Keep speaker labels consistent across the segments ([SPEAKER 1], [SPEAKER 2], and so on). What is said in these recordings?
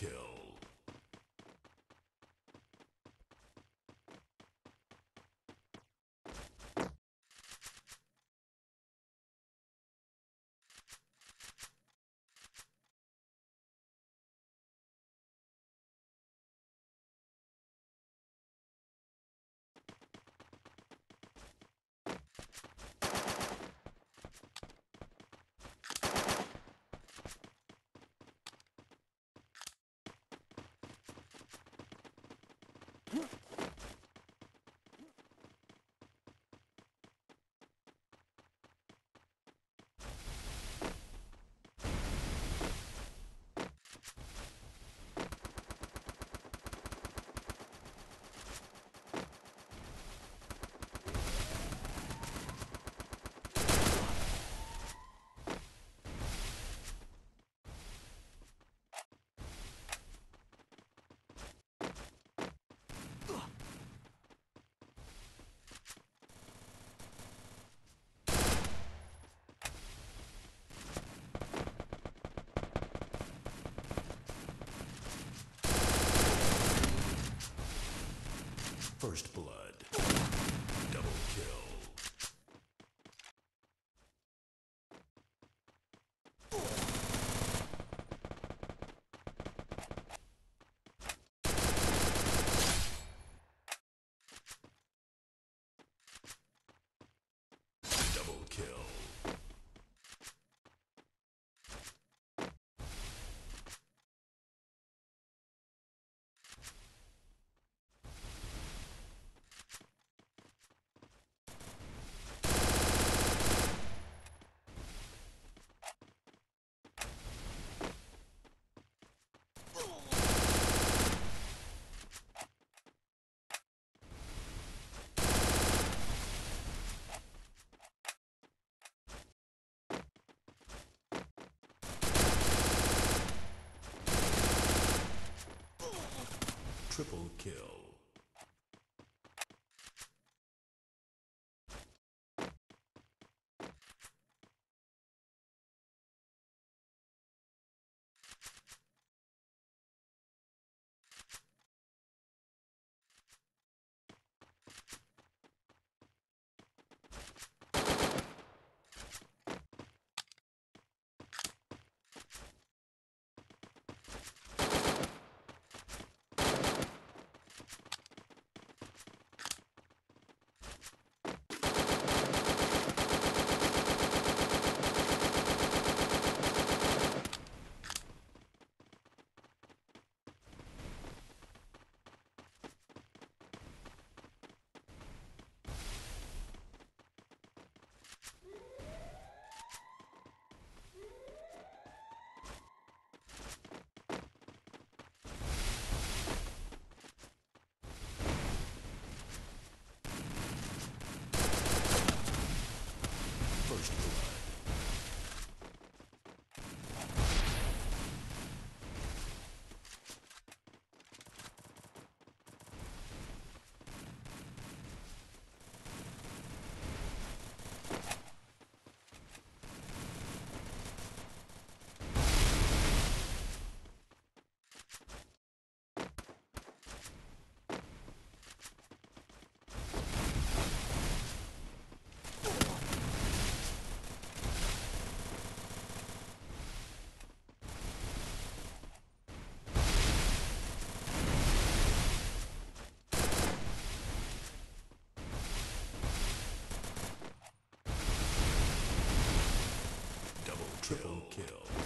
[SPEAKER 1] kill. Huh? First blood. Double kill. Double kill. Triple kill. Kill.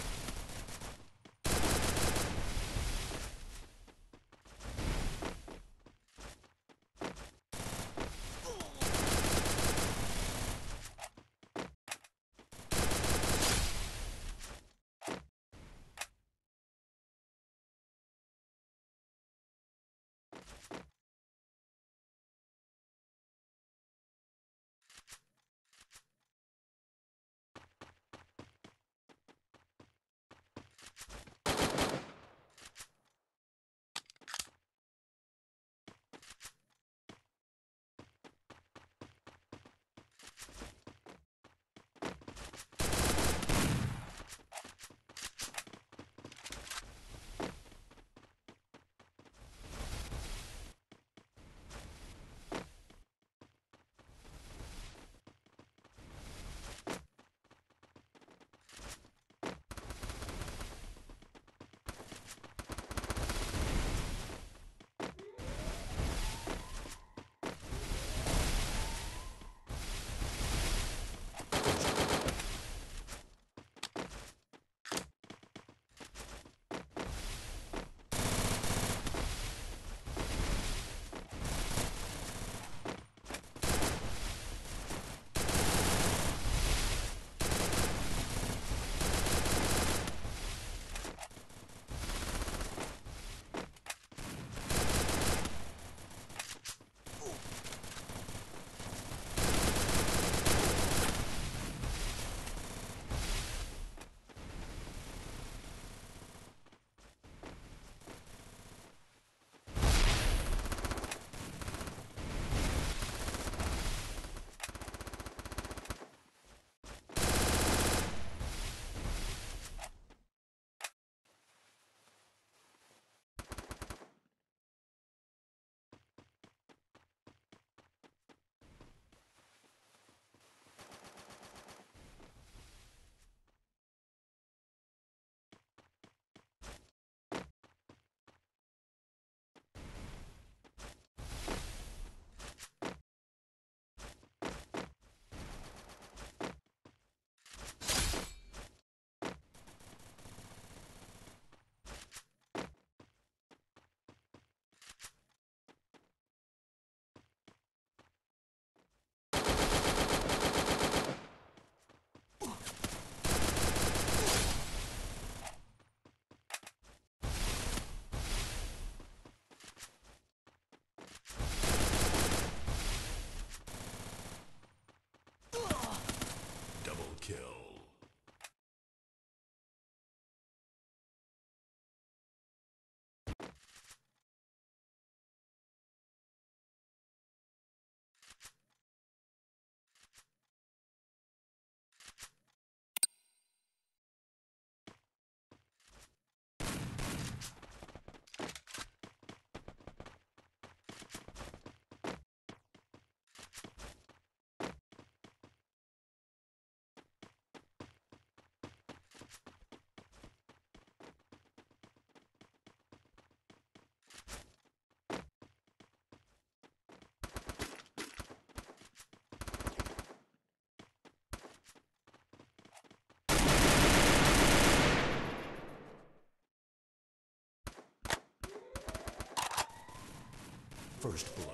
[SPEAKER 1] First blood.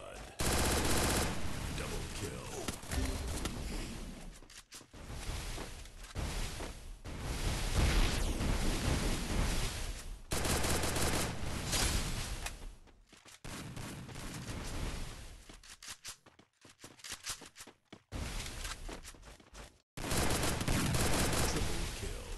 [SPEAKER 1] Double kill. Triple kill.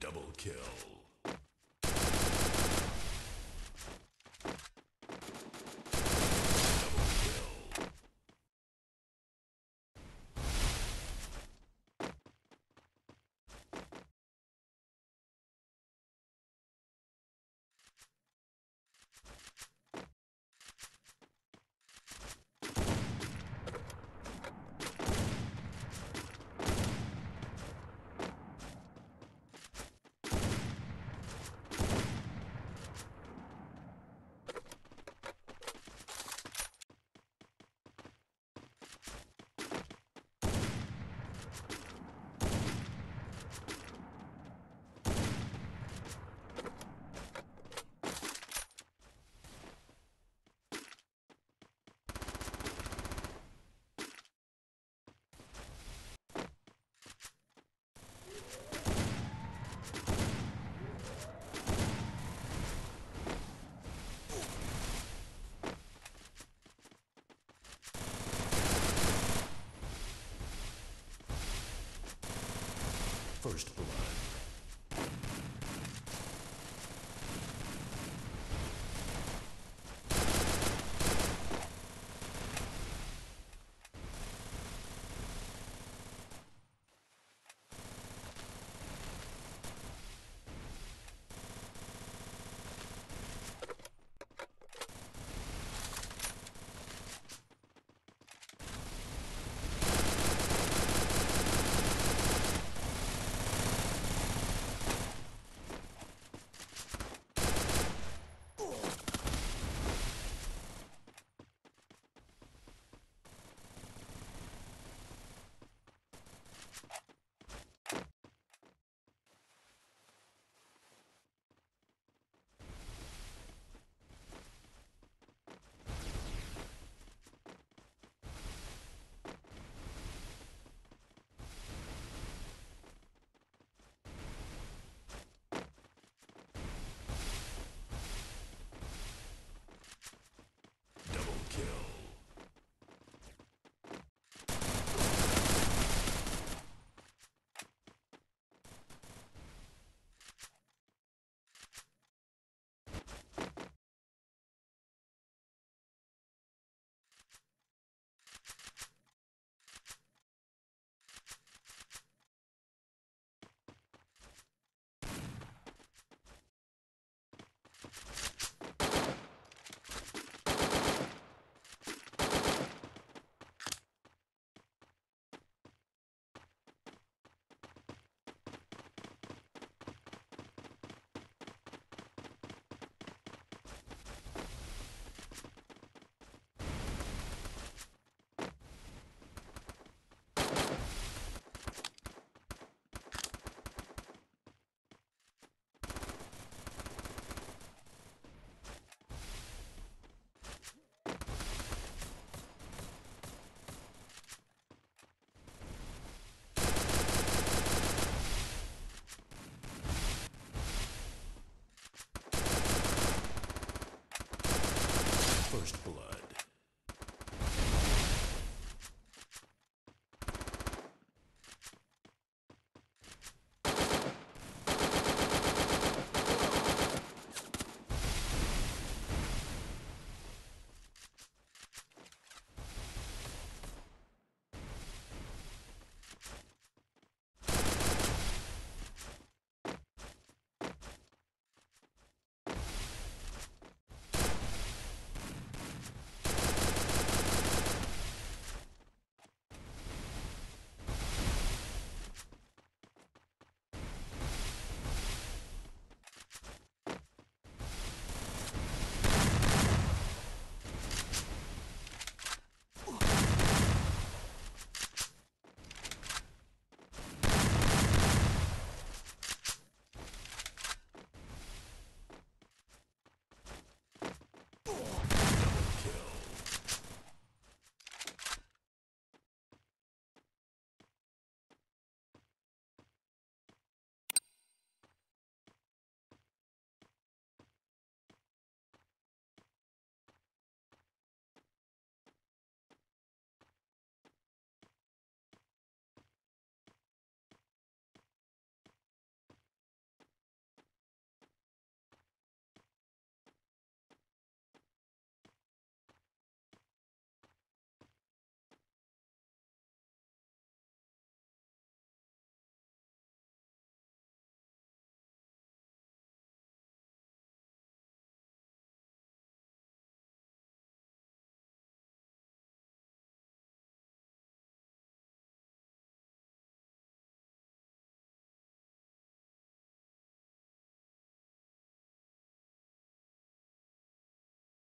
[SPEAKER 1] Double kill. Double kill. First blood.